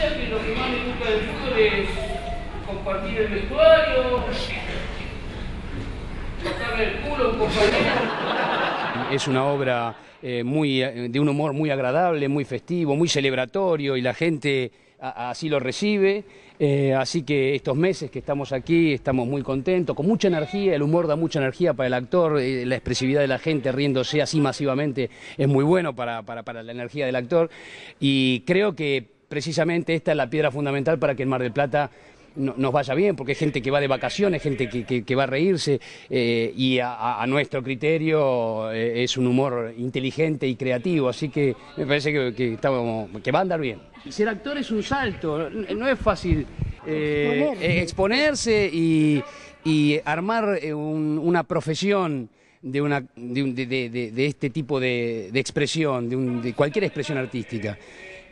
sea que lo que más me gusta del fútbol es compartir el vestuario, tocarle el culo a un compañero. Es una obra eh, muy, eh, de un humor muy agradable, muy festivo, muy celebratorio y la gente así lo recibe. Eh, así que estos meses que estamos aquí estamos muy contentos, con mucha energía, el humor da mucha energía para el actor, eh, la expresividad de la gente riéndose así masivamente es muy bueno para, para- para la energía del actor y creo que precisamente esta es la piedra fundamental para que el Mar del Plata no- nos vaya bien, porque hay gente que va de vacaciones, gente que, que- que va a reírse, eh, y a, nuestro criterio eh, es un humor inteligente y creativo, así que me parece que, que estamos- que va a andar bien. Ser actor es un salto, no es fácil eh, Exponerse. eh, exponerse y, y armar un- una profesión de, una, de, un- de- de- de- de este tipo de, de expresión, de, un- de cualquier expresión artística.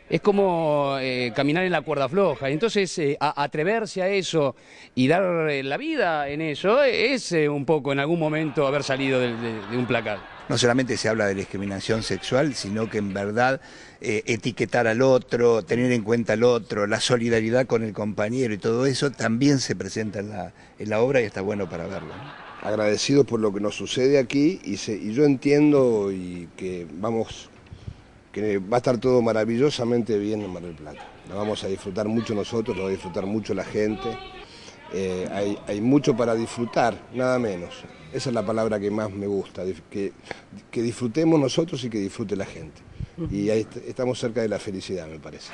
Es como eh, caminar en la cuerda floja. Entonces, eh, a- atreverse a eso y dar eh, la vida en eso es eh, un poco en algún momento haber salido de, de un placar. No solamente se habla de discriminación sexual, sino que en verdad eh, etiquetar al otro, tener en cuenta al otro, la solidaridad con el compañero y todo eso también se presenta en la, en la obra y está bueno para verlo. agradecidos por lo que nos sucede aquí y, se- y yo entiendo y que vamos que va a estar todo maravillosamente bien en Mar del Plata. Lo vamos a disfrutar mucho nosotros, lo va a disfrutar mucho la gente. Eh, hay, hay mucho para disfrutar, nada menos. Esa es la palabra que más me gusta, que, que disfrutemos nosotros y que disfrute la gente. Y ahí est- estamos cerca de la felicidad, me parece.